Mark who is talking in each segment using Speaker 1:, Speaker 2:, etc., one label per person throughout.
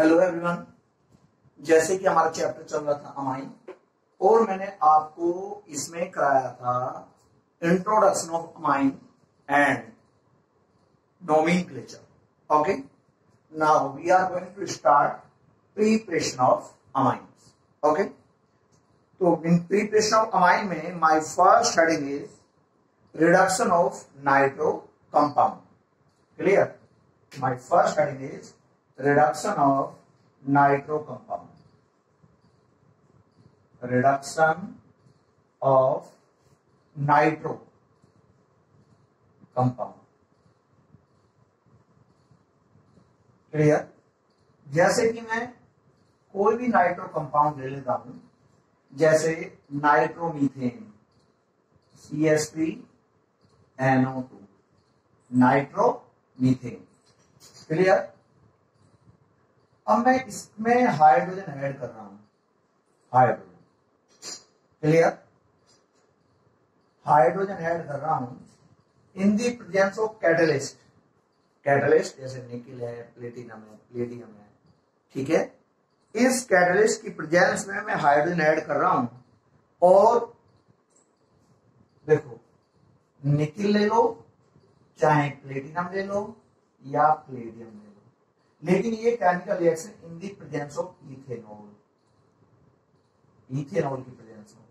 Speaker 1: Hello everyone जैसे कि हमारा चैप्टर चल रहा था अमाइन और मैंने आपको इसमें कराया था introduction of amine and नोमिन okay now we are going to start preparation of amine okay तो इन प्रीपरेशन ऑफ़ अमाइन में my first heading is reduction of nitro compound clear my first heading is reduction of nitro compound reduction of nitro compound clear जैसे कि मैं कोई भी nitro compound ले लेता हूँ, जैसे nitromethane C S three NO two nitromethane clear अब मैं इसमें हाइड्रोजन ऐड कर रहा हूँ। हाइड्रोजन क्लियर हाइड्रोजन ऐड कर रहा हूँ in the presence of catalyst catalyst जैसे निकिल है प्लेटिनम है प्लेडियम है, ठीक है? इस कैटलिस्ट की प्रेजेंस में मैं हाइड्रोजन ऐड कर रहा हूँ और देखो निकिल ले लो, चाहे प्लेटिनम ले लो या प्लेडियम ले लो। लेकिन ये chemical reaction in the presence of ethanol ethanol की प्रेजेंस में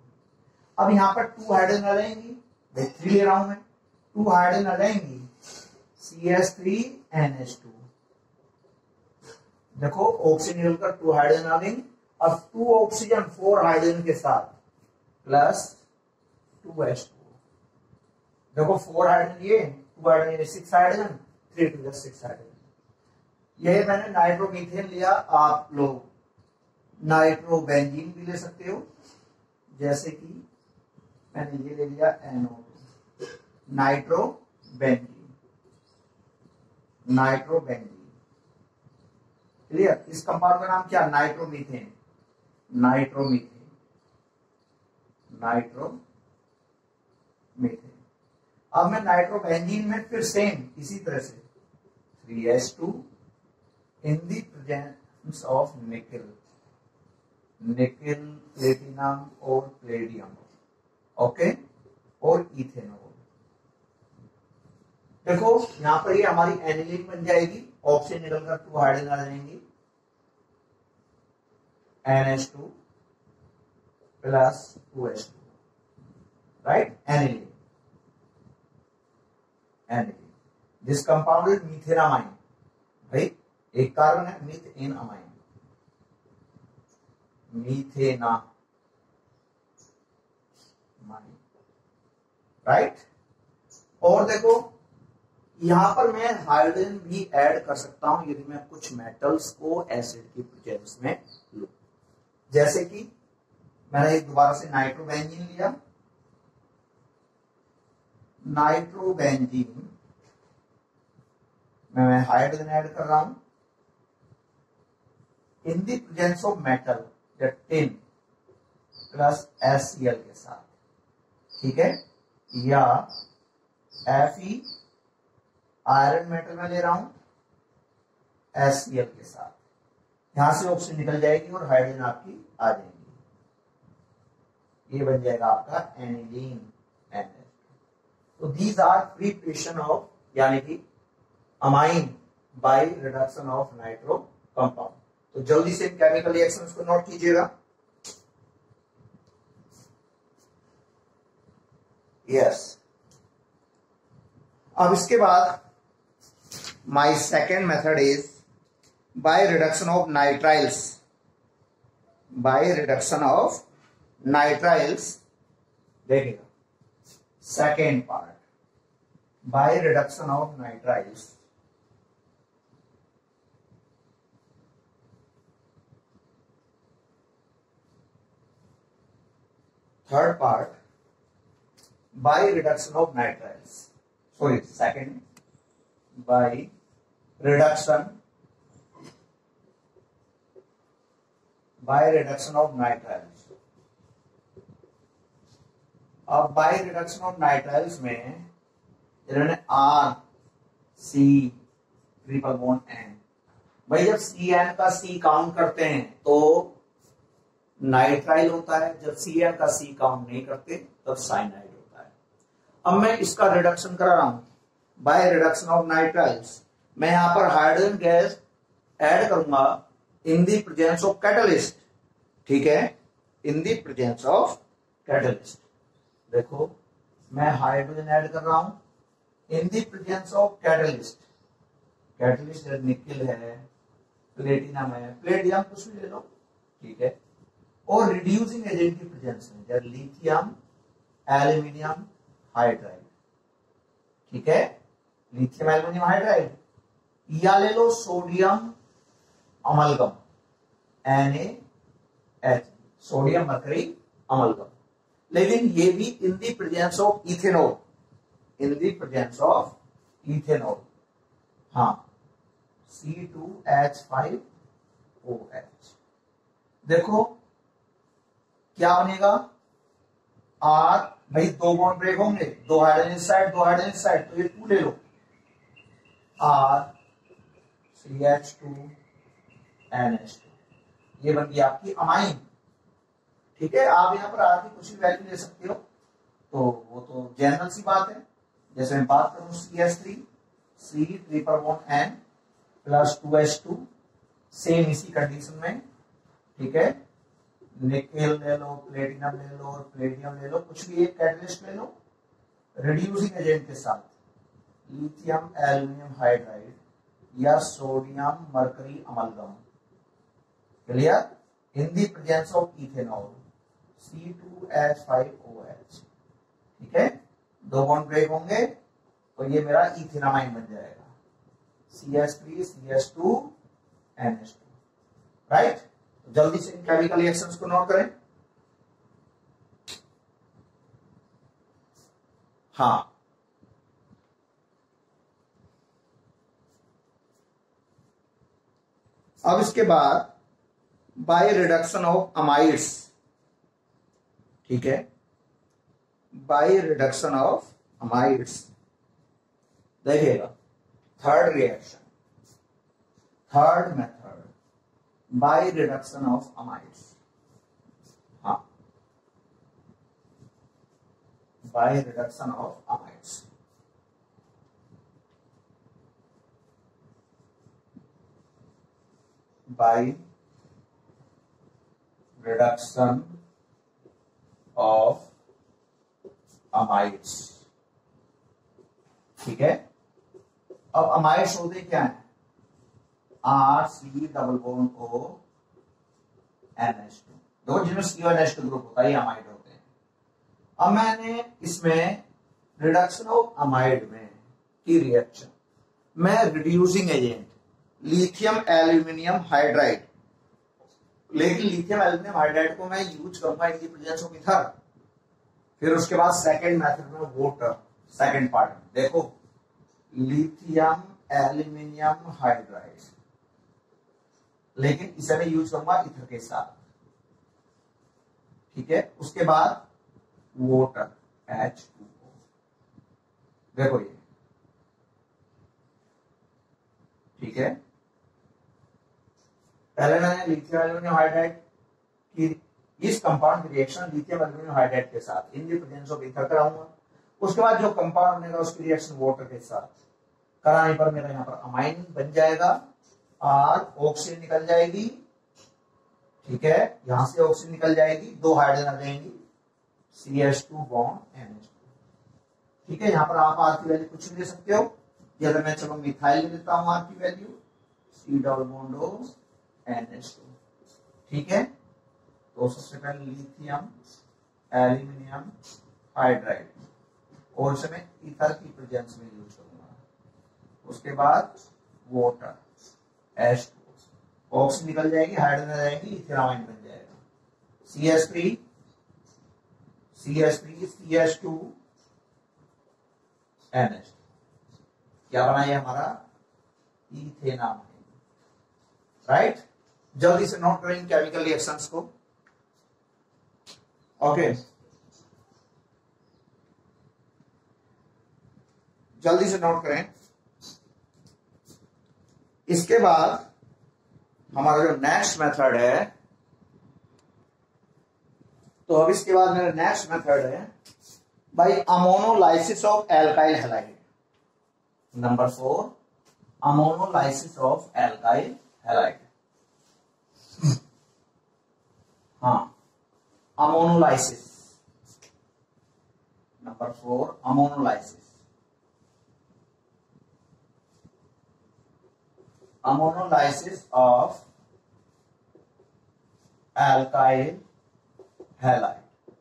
Speaker 1: अब यहाँ पर टू हाइड्रोजन रहेंगी थ्री ले रहा हूँ मैं। टू हाइड्रोजन रहेंगी C S three N H two देखो ऑक्सीजन निकलकर टू हाइड्रोजन आ गई अब टू ऑक्सीजन फोर हाइड्रोजन के साथ प्लस टू एच टू देखो फोर हाइड्रोजन ये two hydrogen six hydrogen three two six hydrogen यह मैंने नाइट्रोमीथेन लिया आप लोग। नाइट्रोबेंजीन भी ले सकते हो, जैसे कि मैंने ये ले लिया एनओ। नाइट्रोबेंजीन। नाइट्रोबेंजीन। क्लियर? इस कंपाउंड का नाम क्या? नाइट्रोमीथेन। नाइट्रोमीथेन। नाइट्रोमीथेन। अब मैं नाइट्रोबेंजीन में फिर सेम इसी तरह से। 3s2 in the presence of nickel, nickel, platinum or palladium, okay, और इथेनॉल देखो यहाँ पर ये हमारी एनिलीन बन जाएगी ऑक्सीजन निकलकर टू हाइड्रोजन आ जाएँगे N S two plus two S two right aniline aniline this compound is methanamine right एक कार्बन है meth in amine. Methane right और देखो, यहाँ पर मैं हाइड्रोजन भी ऐड कर सकता हूँ, यदि मैं कुछ मेटल्स को एसिड की प्रेजेंस में लू। जैसे कि मैंने एक दोबारा से नाइट्रोबेंजीन लिया। नाइट्रोबेंजीन में मैं हाइड्रोजन ऐड कर रहा हूँ। In the presence of metal tin plus S L के साथ। ठीक है? या एफ़ ई आयरन मेटल में ले रहा हूँ एस एल के साथ। यहाँ से ऑक्सीजन निकल जाएगी और हाइड्रोजन आपकी आ जाएगी। ये बन जाएगा आपका एनिलीन एन तो दीज आर प्रिपरेशन ऑफ़ यानी कि amine by reduction of nitro compound तो जल्दी से केमिकल रिएक्शन को नोट कीजिएगा। यस अब इसके बाद my second method is by reduction of nitriles by reduction of nitriles देखिएगा second part by reduction of nitriles third part by reduction of nitriles sorry second by reduction by reduction of nitriles अब by reduction of nitriles में इन्होंने R C triple bond N भाई जब C N का C count करते हैं तो nitrile होता है। जब सी एन का सी काउंट नहीं करते, तब साइनाइड होता है। अब मैं इसका रिडक्शन करा रहा हूँ। बाय रिडक्शन ऑफ़ नाइट्राइल्स मैं यहाँ पर हाइड्रोजन गैस ऐड करूँगा in the presence of catalyst ठीक है? In the presence of catalyst देखो, मैं हाइड्रोजन ऐड कर रहा हूँ। In the presence of catalyst catalyst nickel है प्लेटिनम है। प्लेटिनम कुछ भी ले लो। ठीक है? और रिड्यूसिंग एजेंट की प्रेजेंस में, जैसे लिथियम एल्यूमिनियम हाइड्राइड ठीक है? लिथियम एल्यूमिनियम हाइड्राइड या ले लो sodium amalgam N H sodium mercury amalgam लेकिन ये भी in the presence of ethanol in the presence of ethanol हाँ. C two H five O H देखो क्या बनेगा? आर भाई दो बॉन्ड ब्रेक होंगे, दो हाइड्रोजन साइड दो हाइड्रोजन साइड तो ये टू ले लो। R C H two N H two ये बन गई आपकी अमाइन ठीक है? आप यहाँ पर आर की कुछ भी वैल्यू ले सकते हो। तो वो तो जनरल सी बात है। जैसे मैं बात करूँ C H three C triple one N plus two H two same इसी कंडीशन में। ठीक है? निकेल ले लो प्लेटिनम ले लो और प्लेटिनम ले लो, कुछ भी एक कैटलिस्ट ले लो रिड्यूसिंग एजेंट के साथ लिथियम एल्यूमिनियम हाइड्राइड या sodium mercury amalgam clear in the presence of ethanol C2H5OH ठीक है? दो बॉन्ड ब्रेक होंगे तो ये मेरा इथेनामाइन बन जाएगा। CH3 CH2 NH2 राइट तो जल्दी से केमिकल रिएक्शंस को नोट करें। हाँ। अब इसके बाद बाय रिडक्शन ऑफ़ अमाइड्स ठीक है? बाय रिडक्शन ऑफ़ अमाइड्स देखिएगा। Third reaction third method by reduction of amides हाँ by reduction of amides by reduction of amides ठीक है? अब अमाइड्स होते क्या है? R C double bond O N H two दो जिनमें C N H two group होता है अमाइड होते हैं। अब मैंने इसमें रिडक्शन ऑफ़ अमाइड में की रिएक्शन मैं reducing agent lithium aluminium hydride लेकिन लिथियम एल्यूमिनियम हाइड्राइड को मैं यूज़ करूँगा in the presence of ether फिर उसके बाद सेकंड मेथड में वोटर सेकंड पार्ट देखो लिथियम एल्यूमिनियम हाइड्राइड लेकिन इसे मैं यूज़ करूँगा इथर के साथ। ठीक है? उसके बाद वोटर एच टू देखो ये। ठीक है? पहले मैंने लिथियम एल्यूमिनियम हाइड्राइड की इस कंपाउंड की रिएक्शन लिथियम एल्यूमिनियम हाइड्राइड के साथ, in the presence of ether कराऊँगा। उसके बाद जो कंपाउंड बनेगा, उसकी रिएक्शन वाटर के साथ। कराने पर मेरा यहाँ पर अमाइन बन जाएगा। और ऑक्सीजन निकल जाएगी। ठीक है? यहाँ से ऑक्सीजन निकल जाएगी, दो हाइड्रोजन आ जाएँगी। C H two bond N H two ठीक है? यहाँ पर आप आर की वैल्यू कुछ भी दे सकते हो। या अगर मैं चलो मिथाइल लेता हूँ आर की value C double bond N H two ठीक है? तो सबसे पहले लिथियम एल्यूमिनियम हाइड्राइड और इसे मैं ईथर की प्रेजेंस में यूज़ करूँगा। उसके बाद वाटर एच टू ऑक्सीजन निकल जाएगी हाइड्रोजन आ जाएगी इथेनामाइन बन जाएगा। C S three C S three C S two N H क्या बना हमारा? इथेनामाइन राइट जल्दी से नोट करें केमिकल रिएक्शंस को। ओके जल्दी से नोट करें। इसके बाद हमारा जो नेक्स्ट मेथड है तो अब इसके बाद मेरा नेक्स्ट मेथड है by ammonolysis of alkyl halide number four ammonolysis of alkyl halide हाँ ammonolysis number four ammonolysis ammonolysis of alkyl halide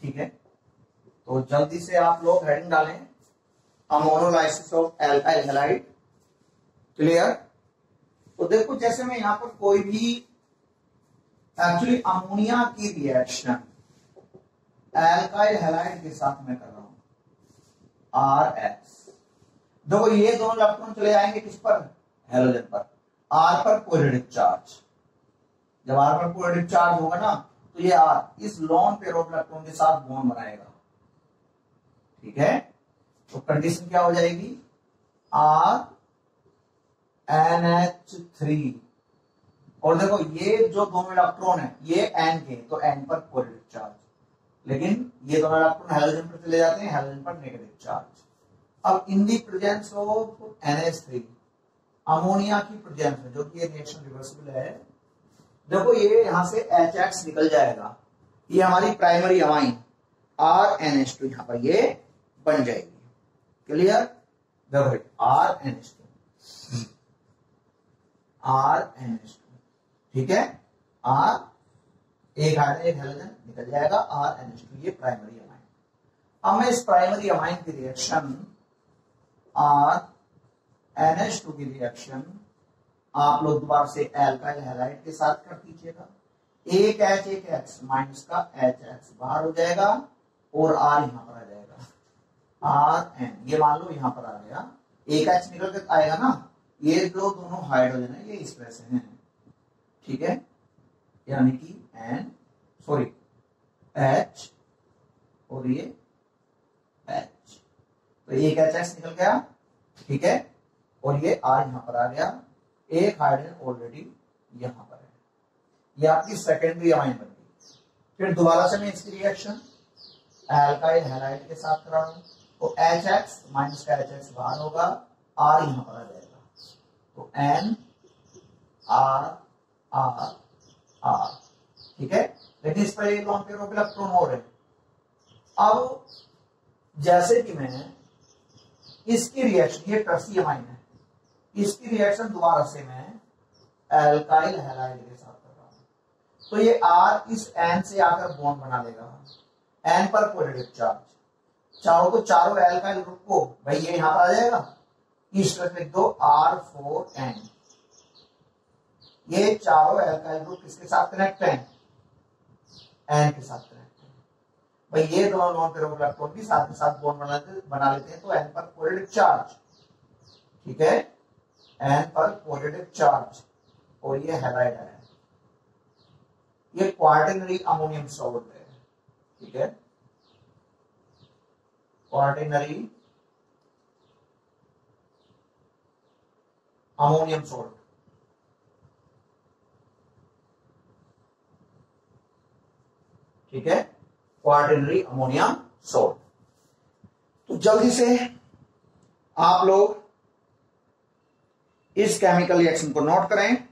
Speaker 1: ठीक है? तो जल्दी से आप लोग हेडिंग डालें। Ammonolysis of alkyl halide clear तो देखो, जैसे मैं यहाँ पर कोई भी एक्चुअली अमोनिया की रिएक्शन एल्काइल हैलाइड के साथ मैं कर रहा हूँ। आर एक्स देखो, ये दोनों इलेक्ट्रॉन चले जाएँगे किस पर? हेलोजन पर। आर पर पॉजिटिव चार्ज जब आर पर पॉजिटिव चार्ज होगा ना तो ये आर इस लॉन पेरो इलेक्ट्रॉन के साथ बॉन्ड बनाएगा। ठीक है? तो कंडीशन क्या हो जाएगी? आर एन एच थ्री और देखो, ये जो दोनों इलेक्ट्रॉन है, ये एन के तो एन पर पॉजिटिव चार्ज लेकिन ये दोनों इलेक्ट्रॉन हेलोजन पर चले जाते हैं हेलोजन पर नेगेटिव चार्ज अब in the presence of three ammonia की में, जो कि ये रिएक्शन रिवर्सिबल है। देखो ये यहाँ से एच एक्स निकल जाएगा। ये हमारी primary amine R N H two यहाँ पर ये बन जाएगी। क्लियर देखो R N H two R N H two ठीक है? आर एक हाइड्रोजन एक हेलोजन निकल जाएगा आर एन एच टू ये प्राइमरी अमाइन अब मैं इस प्राइमरी अमाइन की reaction R N H two की रिएक्शन आप लोग दोबारा से एल्काइल हैलाइड के साथ कर दीजिएगा। एक एच, एक एक्स माइनस का एच एक्स बाहर हो जाएगा और आर यहाँ पर आ जाएगा। आर एन, ये मान लो यहाँ पर आ गया। एक एच निकल कर आएगा ना। ये जो दोनों हाइड्रोजन है, ये इस तरह से हैं। ठीक है? यानी कि एन सॉरी एच और ये एच। तो एक एच एक्स निकल गया। ठीक है? और ये आर यहाँ पर आ गया। एक हाइड्रोजन ऑलरेडी यहाँ पर है। ये आपकी सेकेंडरी अमाइन बन गई। फिर दोबारा से मैं इसकी रिएक्शन एल्काइल हैलाइड के साथ करा हूँ तो एच एक्स माइनस का एच एक्स बाहर होगा। आर यहाँ पर आ जाएगा। तो एन आर आर आर ठीक है? लेकिन इस पर लॉन्ग पेयर ऑफ़ इलेक्ट्रॉन और है। अब जैसे कि मैं इसकी रिएक्शन ये टर्सी अमाइन है। इसकी रिएक्शन दोबारा से मैं एल्काइल हैलाइड के साथ कर रहा तो ये आर इस एन से आकर बॉन्ड बना लेगा एन पर पॉजिटिव चार्ज चाहो तो चारों एल्काइल ग्रुप को, भाई ये यहाँ पर आ जाएगा। इस तरह लिख दो आर फोर एन ये चारों एल्काइल ग्रुप किसके साथ कनेक्ट है? एन के साथ कनेक्ट है। भाई ये दोनों नॉन पेरो इलेक्ट्रॉन भी साथ में साथ बॉन्ड बना बना लेते हैं तो एन पर पॉजिटिव चार्ज ठीक है? एन पर पॉजिटिव चार्ज और ये हेलाइड है। ये क्वार्टिनरी अमोनियम सॉल्ट है, ठीक है? क्वार्टिनरी अमोनियम सॉल्ट ठीक है? क्वार्टिनरी अमोनियम सॉल्ट तो जल्दी से आप लोग इस केमिकल रिएक्शन को नोट करें।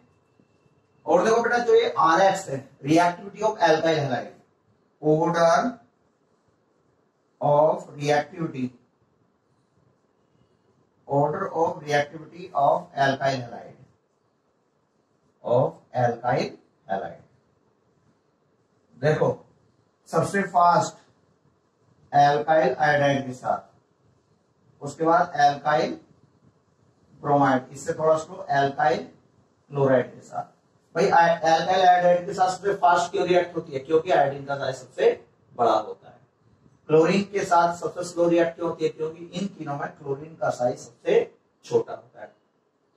Speaker 1: और देखो बेटा, जो ये आर एक्स है reactivity of alkyl halide order of reactivity order of reactivity of alkyl halide of alkyl halide देखो, सबसे फास्ट एल्काइल आयोडाइड के साथ, उसके बाद एल्काइल ब्रोमाइड, इससे थोड़ा स्लो एल्काइल क्लोराइड के साथ। भाई एल्काइल आयोडाइड के साथ सबसे फास्ट क्यों रिएक्ट होती है? क्योंकि आयोडीन का साइज़ सबसे बड़ा होता है। क्लोरीन के साथ सबसे स्लो रिएक्ट क्यों होती है? क्योंकि इन तीनों में क्लोरीन का साइज़ सबसे छोटा होता है।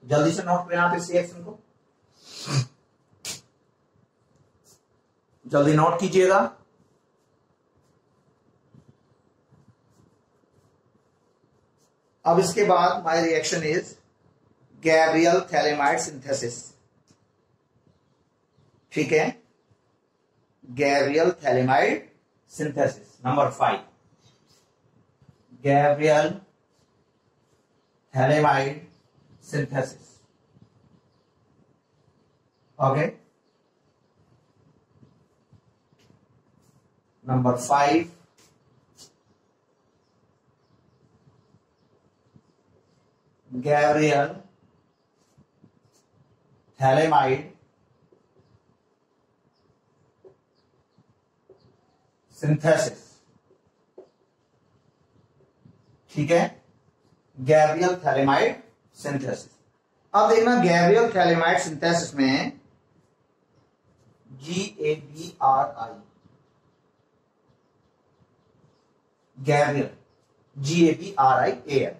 Speaker 1: जल्दी से नोट करें आप इस रिएक्शन को। जल्दी नोट कीजिएगा। अब इसके बाद my reaction is Gabriel phthalimide synthesis ठीक है? Gabriel phthalimide synthesis number five Gabriel phthalimide synthesis okay number five Gabriel phthalimide synthesis ठीक है? गैब्रियल थैलेमाइड सिंथेसिस अब देखना गैब्रियल थैलेमाइड सिंथेसिस में G A B R I Gabriel G A B R I A L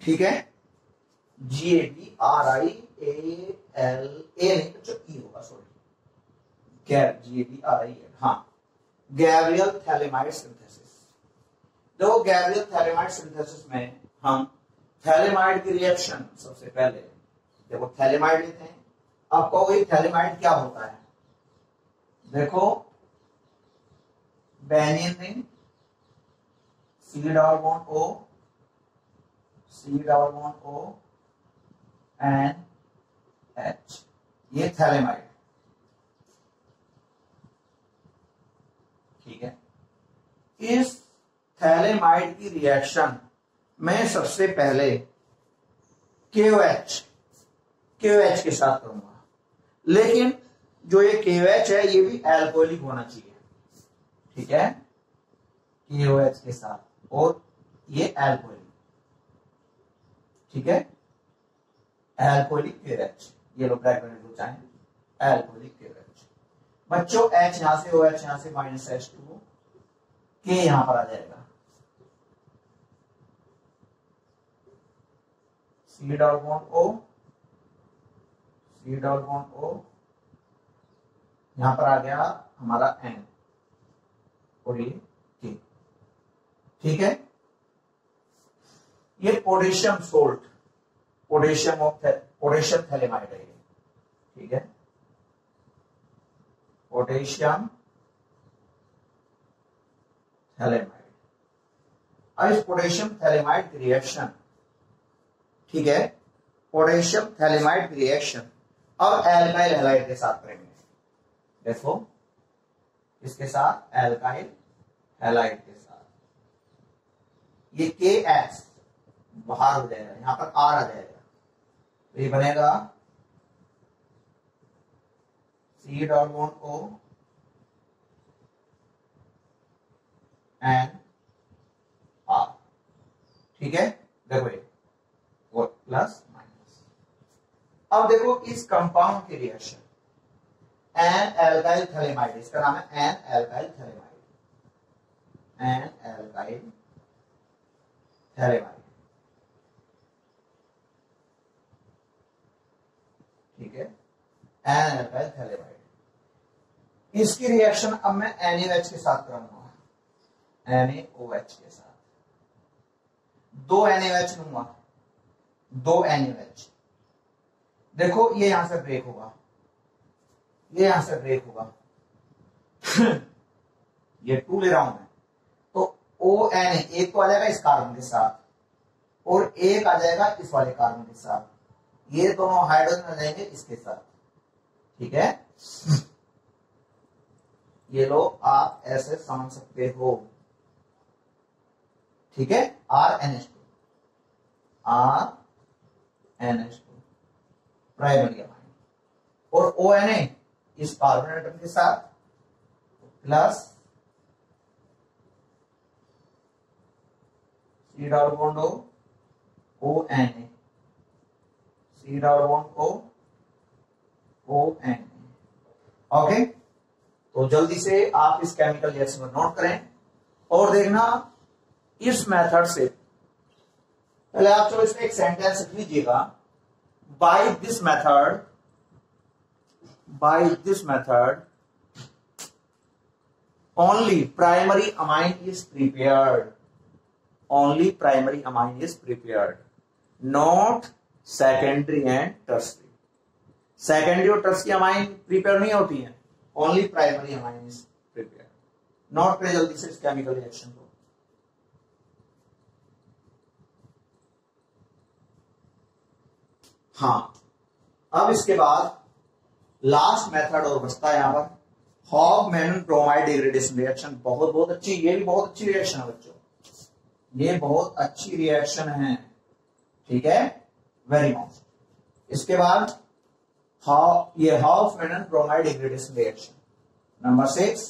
Speaker 1: ठीक है? G A B R I A L A नहीं तो E होगा सॉरी गैर G B R I L हाँ. Gabriel phthalimide synthesis देखो Gabriel phthalimide synthesis में हम थैलेमाइड की रिएक्शन सबसे पहले, देखो थैलेमाइड लेते हैं। आप कहोगे थैलेमाइड क्या होता है? देखो benzene ring C double bond O C double bond O N H ये थैलेमाइड। ठीक है? इस थैलेमाइड की रिएक्शन में सबसे पहले KOH KOH के साथ करूँगा। लेकिन जो ये KOH है, ये भी एल्कोहलिक होना चाहिए। ठीक है? KOH के साथ। और ये एल्कोहलिक ठीक है? एल्कोहलिक KOH ये लोग ब्रैकेट में जो चाहे एल्कोहलिक बच्चों एच यहाँ से OH यहाँ से माइनस एच टू के यहाँ पर आ जाएगा। C double bond O C double bond O यहाँ पर आ गया हमारा एन और ये के ठीक है? ये potassium salt, potassium of potassium phthalimide है ठीक है? पोटेशियम थैलेमाइड अब इस पोटेशियम थैलेमाइड की रिएक्शन ठीक है? पोटेशियम थैलेमाइड की रिएक्शन अब एल्काइल हैलाइड के साथ करेंगे। देखो इसके साथ? एल्काइल हैलाइड के साथ। ये के एस बाहर हो जाएगा। यहाँ पर आर आ जाएगा। तो ये बनेगा C dot bond O N R ठीक है? देखो ये प्लस माइनस अब देखो इस कंपाउंड की रिएक्शन एन एल्काइल थैलेमाइड इसका नाम है N alkyl phthalimide N alkyl phthalimide ठीक है? एन थैलेमाइड इसकी रिएक्शन अब मैं NaOH के साथ करूँगा NaOH के साथ। दो NaOH लूँगा। दो NaOH देखो, ये यहाँ से ब्रेक होगा। ये यहाँ से ब्रेक होगा। ये टू ले रहा हूँ मैं। तो ओ एन एक तो आ जाएगा इस कार्बन के साथ और एक आ जाएगा इस वाले कार्बन के साथ। ये दोनों हाइड्रोजन आ जाएँगे इसके साथ। ठीक है? ये लो आप ऐसे समझ सकते हो। ठीक है? R N H two R N H two primary amine और ओ एन ए इस कार्बन एटम के साथ। Plus C double bond O N A C double bond O O N okay तो जल्दी से आप इस केमिकल रिएक्शन को नोट करें और देखना इस मेथड से। पहले आप चलो इसमें एक सेंटेंस लिख लीजिएगा by this method by this method, only primary amine is prepared. Only primary amine is prepared. Not secondary and tertiary. Secondary और टर्स की अमाइन प्रिपेयर नहीं होती है। Only primary amine is prepare note करे जल्दी से केमिकल रिएक्शन को। हाँ। अब इसके बाद लास्ट मेथड और बचता है यहाँ पर। Hofmann bromide degradation reaction बहुत बहुत अच्छी, ये भी बहुत अच्छी रिएक्शन है बच्चों। ये बहुत अच्छी रिएक्शन है। ठीक है? वेरी मच इसके बाद ये Hofmann bromide degradation reaction number six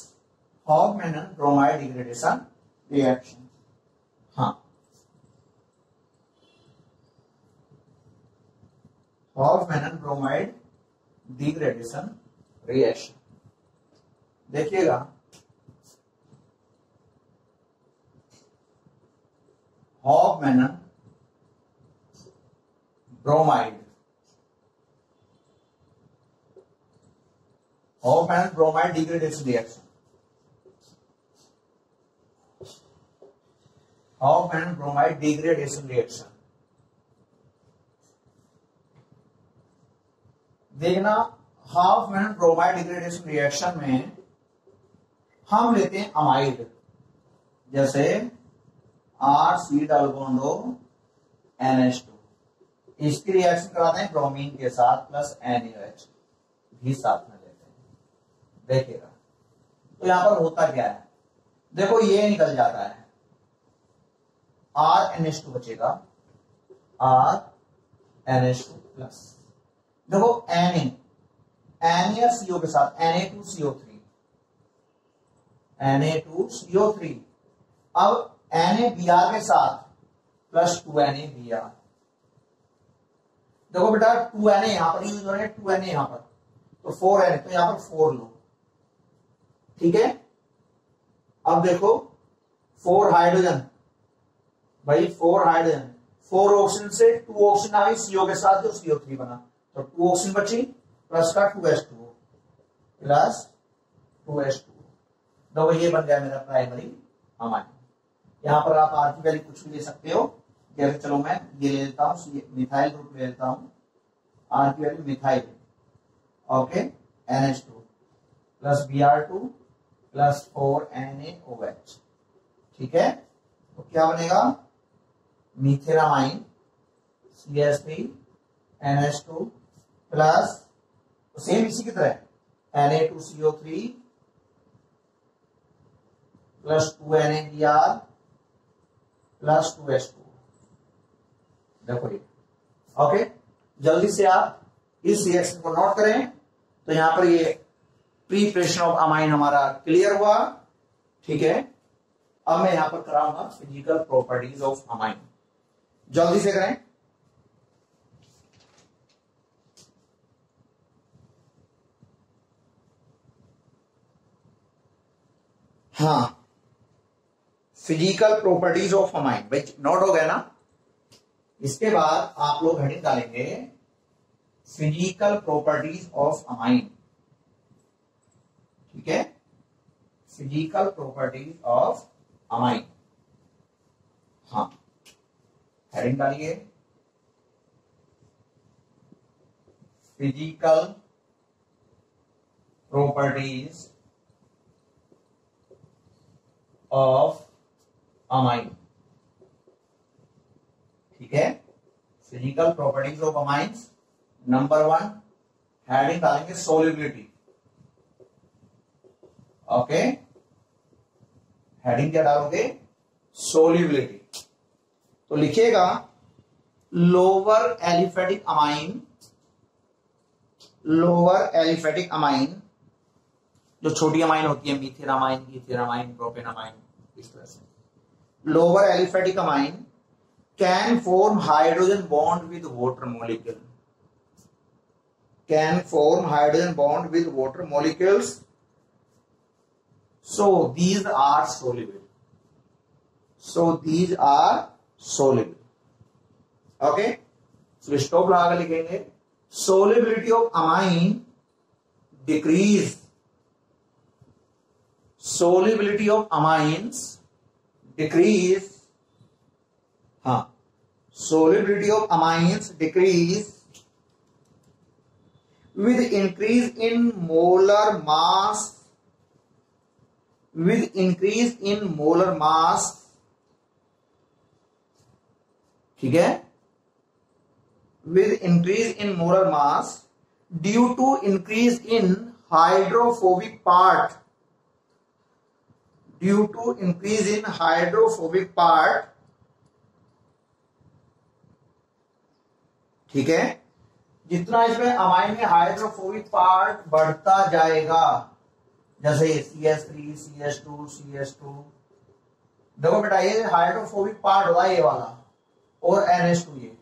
Speaker 1: Hofmann bromide degradation reaction हाँ. Hofmann bromide degradation reaction देखिएगा Hofmann bromide Hofmann bromide degradation reaction Hofmann bromide degradation reaction देखना Hofmann bromide degradation reaction में हम लेते हैं अमाइड जैसे R C डलगोंडो N two इसकी रिएक्शन कराते हैं ब्रोमीन के साथ प्लस एन एच भी साथ में लेते हैं। देखिएगा। तो यहाँ पर होता क्या है? देखो, ये निकल जाता है। आर एन एच टू बचेगा। R N H two plus देखो एन एन या सीओ के साथ N A two CO three N A two CO three अब एन ए बी आर के साथ plus two N A B R देखो बेटा टू एन यहाँ पर यूज़ हो रहे हैं टू एन ए यहाँ पर। तो फोर एन तो यहाँ पर फोर लो। ठीक है? अब देखो फोर हाइड्रोजन भाई फोर हाइड्रोजन फोर ऑक्सीजन से टू ऑक्सीजन आ गई सीओ के साथ जो सीओ थ्री बना। तो टू ऑक्सीजन बची प्लस का two S two plus two S two देखो, ये बन गया मेरा प्राइमरी हमारी। यहाँ पर आप आर की वैल्यू कुछ भी ले सकते हो। चलो मैं ये ले लेता हूँ मिथाइल ग्रुप ले लेता हूँ आर की value methyl okay N H two plus B R two plus four N A O H ठीक है? तो क्या बनेगा? Methylamine C S three N H two plus तो सेम इसी की तरह N A two C O three plus two N A B R plus two H two देखो ये। ओके जल्दी से आप इस रिएक्शन को नोट करें। तो यहाँ पर ये प्रीपरेशन ऑफ़ अमाइन हमारा क्लियर हुआ। ठीक है? अब मैं यहाँ पर कराऊँगा फ़िज़िकल प्रॉपर्टीज़ ऑफ़ अमाइन जल्दी से करें। हाँ। फ़िज़िकल प्रॉपर्टीज़ ऑफ़ अमाइन भाई नोट हो गया ना? इसके बाद आप लोग हेडिंग डालेंगे फ़िज़िकल प्रॉपर्टीज़ ऑफ़ अमाइन ठीक है? फ़िज़िकल प्रॉपर्टीज़ ऑफ़ अमाइन हाँ। हेडिंग डालिए। फ़िज़िकल प्रॉपर्टीज़ ऑफ़ अमाइन ठीक है? Physical properties of amines number one heading डालेंगे सोलिबिलिटी ओके हेडिंग क्या डालोगे? सोलिबिलिटी तो लिखिएगा lower aliphatic amine lower aliphatic amine जो छोटी अमाइन होती है मीथेरामाइन गीथेरामाइन प्रोपेनामाइन इस तरह से। Lower aliphatic amine can form hydrogen bond with water molecule can form hydrogen bond with water molecules so these are soluble so these are soluble okay so stop लगा लिखेंगे solubility of amine decrease solubility of amines decrease हाँ। Solubility of amines decrease with increase in molar mass with increase in molar mass ठीक है? With increase in molar mass due to increase in hydrophobic part due to increase in hydrophobic part ठीक है? जितना इसमें amine में hydrophobic part बढ़ता जाएगा, जैसे C S three C S two C S two देखो बेटा, ये हाइड्रोफोबिक पार्ट होगा ये वाला, और एन एस टू ये।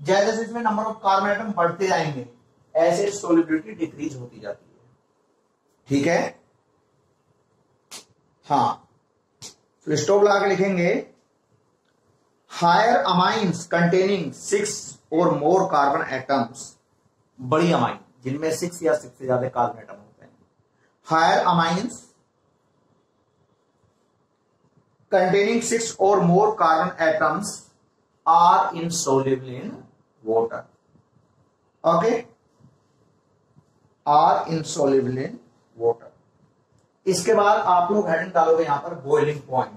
Speaker 1: जैसे इसमें नंबर ऑफ़ कार्बन एटम बढ़ते जाएँगे, ऐसे सोलिबिलिटी डिक्रीज होती जाती है। ठीक है? हाँ। फिर स्टॉप लगा के लिखेंगे। हायर अमाइंस कंटेनिंग सिक्स और मोर कार्बन एटम्स, बड़ी अमाइन जिनमें सिक्स या सिक्स से ज़्यादा कार्बन एटम होते हैं। हायर अमाइंस कंटेनिंग सिक्स और more carbon atoms are insoluble in water. Okay? Are insoluble in water. इसके बाद आप लोग हेडिंग डालोगे यहाँ पर बॉइलिंग पॉइंट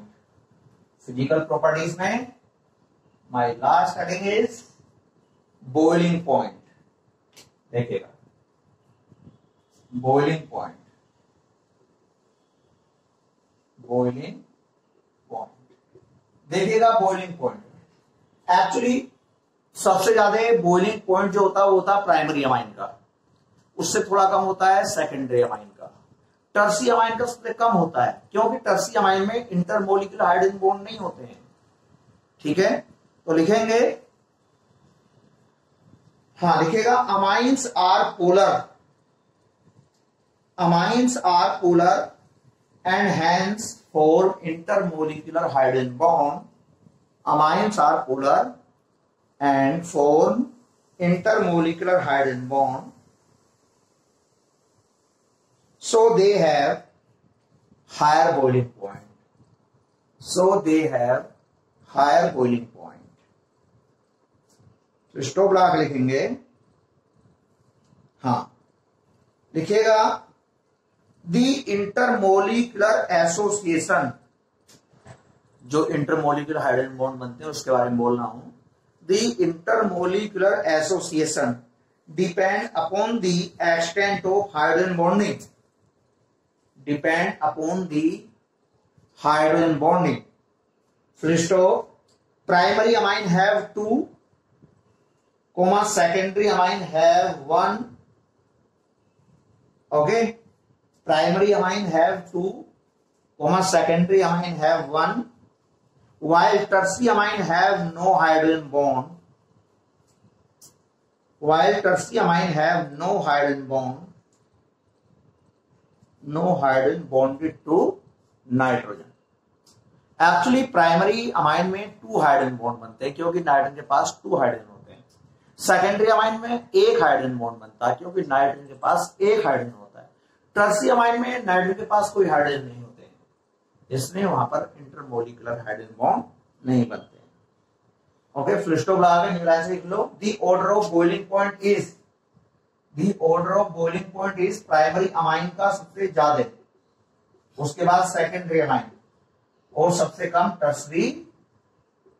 Speaker 1: फ़िज़िकल प्रॉपर्टीज़ में my last heading is boiling point देखिएगा। बॉइलिंग पॉइंट बॉइलिंग पॉइंट देखिएगा बॉइलिंग पॉइंट एक्चुअली सबसे ज़्यादा बॉइलिंग पॉइंट जो होता है, वो होता है प्राइमरी अमाइन का। उससे थोड़ा कम होता है सेकेंडरी अमाइन का। टर्सी अमाइन का सबसे कम होता है, क्योंकि टर्सी अमाइन में इंटरमोलिकुलर हाइड्रोजन बॉन्ड नहीं होते हैं। ठीक है? तो लिखेंगे हाँ लिखेगा amines are polar amines are polar and hence for intermolecular hydrogen bond amines are polar and for intermolecular hydrogen bond so they have higher boiling point so they have higher boiling point तो stop लॉक लिखेंगे। हा। लिखेगा the intermolecular association जो intermolecular hydrogen bond बनते हैं, उसके बारे में बोल रहा हूँ the intermolecular association depend upon the extent of hydrogen bonding depend upon the hydrogen bonding फ्रिस्टो primary amine have two comma secondary amine have one okay primary amine have two comma secondary amine have one while tertiary amine have no hydrogen bond while tertiary amine have no hydrogen bond no hydrogen bonded to nitrogen actually primary amine में two hydrogen bond बनते हैं, क्योंकि nitrogen के पास two hydrogen secondary amine में एक hydrogen bond बनता है, क्योंकि नाइट्रोजन के पास एक हाइड्रोजन होता है। टर्सी अमाइन में नाइट्रोजन के पास कोई हाइड्रोजन नहीं होते। इसमें वहाँ पर इंटरमोलिकुलर हाइड्रोजन बॉन्ड नहीं बनते ओके लिख लो। The order of boiling point is the order of boiling point is primary amine का सबसे ज़्यादा। उसके बाद सेकेंडरी अमाइन और सबसे कम टर्सरी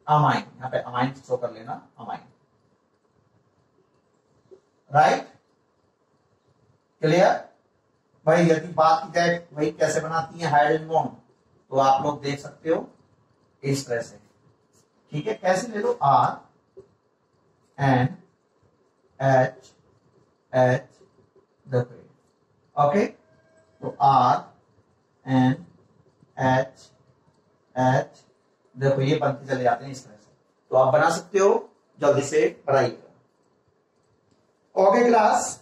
Speaker 1: अमाइन यहाँ पे अमाइन शो कर लेना अमाइन राइट क्लियर भाई यदि बात की जाए भाई कैसे बनाती है हाइड्रोजन बॉन्ड तो आप लोग देख सकते हो इस तरह से। ठीक है? कैसे ले लो? R N H H okay तो आर एन एच एच देखो, ये बनते चले जाते हैं इस तरह से। तो आप बना सकते हो, जल्दी से बनाइएगा ओके क्लास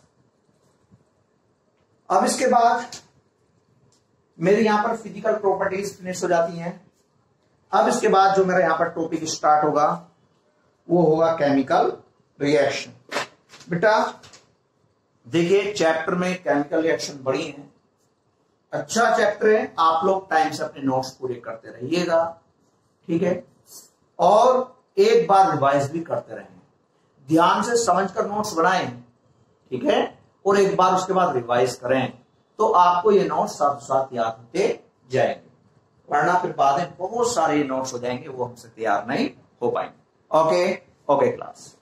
Speaker 1: अब इसके बाद मेरे यहाँ पर फ़िज़िकल प्रॉपर्टीज़ फिनिश हो जाती हैं। अब इसके बाद जो मेरा यहाँ पर टॉपिक स्टार्ट होगा, वो होगा केमिकल रिएक्शन बेटा, देखिए चैप्टर में केमिकल रिएक्शन बड़ी है। अच्छा चैप्टर है, आप लोग टाइम से अपने नोट्स पूरे करते रहिएगा, ठीक है? और एक बार रिवाइज भी करते रहें। ध्यान से समझकर नोट्स बनाएँ, ठीक है? और एक बार उसके बाद रिवाइज करें तो आपको ये नोट्स साथ साथ याद होते जाएँगे। वरना फिर बाद में बहुत सारे नोट्स हो जाएँगे, वो हमसे तैयार नहीं हो पाएँगे। Okay okay class